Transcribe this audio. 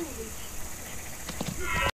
Ai,